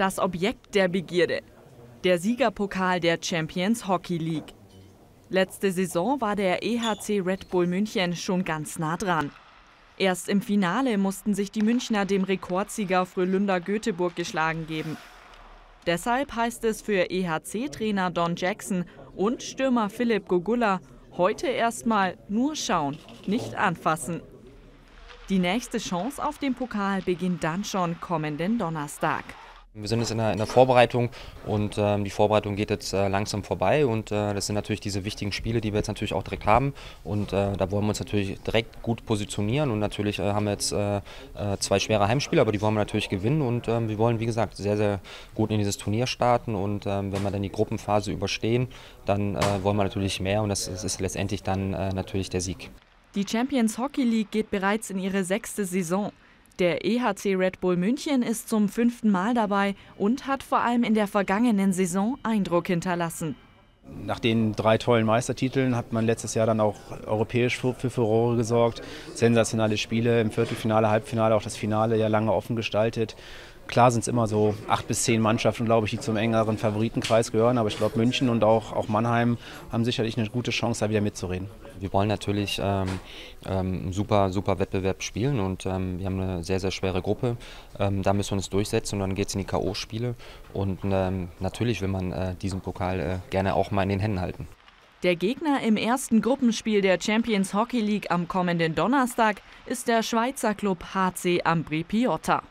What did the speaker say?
das Objekt der Begierde. Der Siegerpokal der Champions Hockey League. Letzte Saison war der EHC Red Bull München schon ganz nah dran. Erst im Finale mussten sich die Münchner dem Rekordsieger Frölunda Göteborg geschlagen geben. Deshalb heißt es für EHC-Trainer Don Jackson und Stürmer Philipp Gogula heute erstmal nur schauen, nicht anfassen. Die nächste Chance auf den Pokal beginnt dann schon kommenden Donnerstag. Wir sind jetzt in der, in der Vorbereitung und ähm, die Vorbereitung geht jetzt äh, langsam vorbei und äh, das sind natürlich diese wichtigen Spiele, die wir jetzt natürlich auch direkt haben und äh, da wollen wir uns natürlich direkt gut positionieren und natürlich äh, haben wir jetzt äh, äh, zwei schwere Heimspiele, aber die wollen wir natürlich gewinnen und ähm, wir wollen, wie gesagt, sehr, sehr gut in dieses Turnier starten und ähm, wenn wir dann die Gruppenphase überstehen, dann wollen wir natürlich mehr und das, das ist letztendlich dann natürlich der Sieg. Die Champions Hockey League geht bereits in ihre sechste Saison. Der EHC Red Bull München ist zum fünften Mal dabei und hat vor allem in der vergangenen Saison Eindruck hinterlassen. Nach den drei tollen Meistertiteln hat man letztes Jahr dann auch europäisch für, Furore gesorgt. Sensationale Spiele im Viertelfinale, Halbfinale, auch das Finale ja lange offen gestaltet. Klar sind es immer so acht bis zehn Mannschaften, glaube ich, die zum engeren Favoritenkreis gehören. Aber ich glaube, München und auch, auch Mannheim haben sicherlich eine gute Chance, da wieder mitzureden. Wir wollen natürlich ähm, ähm, einen super, super Wettbewerb spielen und ähm, wir haben eine sehr, sehr schwere Gruppe. Ähm, da müssen wir uns durchsetzen und dann geht es in die K.O.-Spiele. Und ähm, natürlich will man äh, diesen Pokal äh, gerne auch mal in den Händen halten. Der Gegner im ersten Gruppenspiel der Champions Hockey League am kommenden Donnerstag ist der Schweizer Club HC Ambri Piotta.